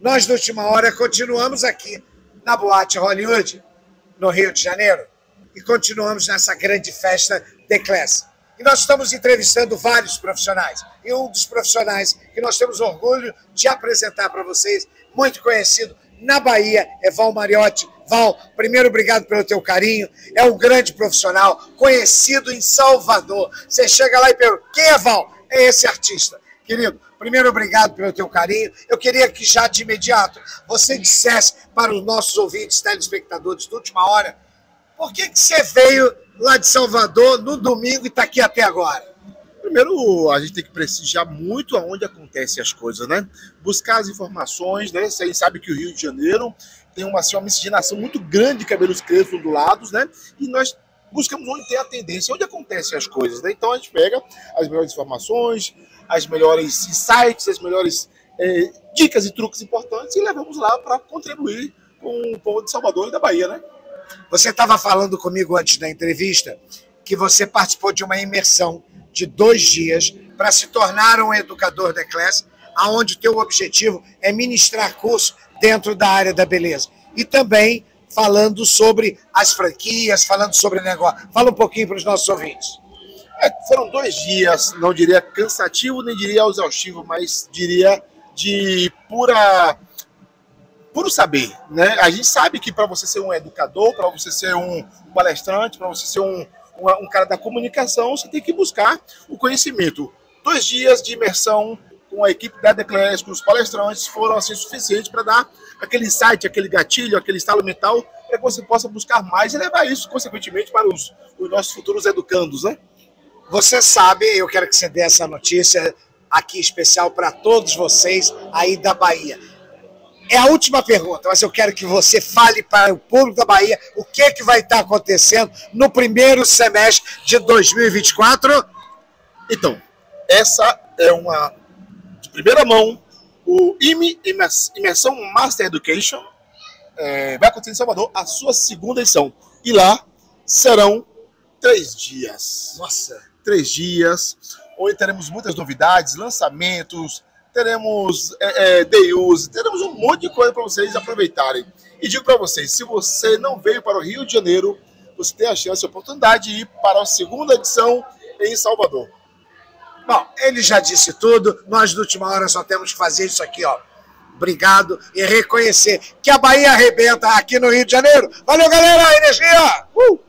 Nós, da última hora, continuamos aqui na Boate Hollywood, no Rio de Janeiro, e continuamos nessa grande festa The Class. E nós estamos entrevistando vários profissionais. E um dos profissionais que nós temos orgulho de apresentar para vocês, muito conhecido na Bahia, é Val Mariotti. Val, primeiro, obrigado pelo teu carinho. É um grande profissional, conhecido em Salvador. Você chega lá e pergunta, quem é Val? É esse artista. Querido, primeiro, obrigado pelo teu carinho. Eu queria que já de imediato você dissesse para os nossos ouvintes, telespectadores da última hora, por que, que você veio lá de Salvador no domingo e está aqui até agora? Primeiro, a gente tem que prestigiar muito aonde acontecem as coisas, né? Buscar as informações, né? Você sabe que o Rio de Janeiro tem uma, assim, uma miscigenação muito grande de cabelos crespos ondulados, né? E nós buscamos onde tem a tendência, onde acontecem as coisas, né? Então a gente pega as melhores informações, as melhores insights, as melhores é, dicas e truques importantes e levamos lá para contribuir com o povo de Salvador e da Bahia, né? Você estava falando comigo antes da entrevista que você participou de uma imersão de dois dias para se tornar um educador da classe, aonde o teu objetivo é ministrar curso dentro da área da beleza. E também falando sobre as franquias, falando sobre negócio. Fala um pouquinho para os nossos ouvintes. É, foram dois dias, não diria cansativo, nem diria exaustivo, mas diria de pura puro saber, né? A gente sabe que para você ser um educador, para você ser um palestrante, para você ser um, um, um, cara da comunicação, você tem que buscar o conhecimento. Dois dias de imersão com a equipe da Declares, com os palestrantes, foram assim suficientes para dar aquele insight, aquele gatilho, aquele estalo mental, para que você possa buscar mais e levar isso, consequentemente, para os, os nossos futuros educandos, né? Você sabe, eu quero que você dê essa notícia aqui especial para todos vocês aí da Bahia é a última pergunta, mas eu quero que você fale para o público da Bahia o que, que vai estar acontecendo no primeiro semestre de 2024. Então, essa é uma de primeira mão, o IME Imersão Master Education é, vai acontecer em Salvador, a sua segunda edição. E lá serão três dias. Nossa! Três dias, onde teremos muitas novidades, lançamentos, teremos é, é, DUs, teremos um monte de coisa para vocês aproveitarem. E digo para vocês, se você não veio para o Rio de Janeiro, você tem a chance, a oportunidade de ir para a segunda edição em Salvador. Bom, ele já disse tudo, nós de última hora só temos que fazer isso aqui, ó. Obrigado e reconhecer que a Bahia arrebenta aqui no Rio de Janeiro. Valeu, galera! Energia! Uh!